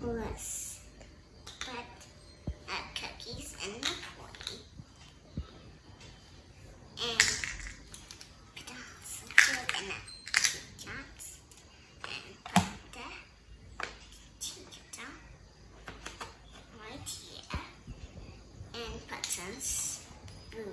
Let's put uh, cookies in the potty. And put some food in it. Right here, and put some spoon.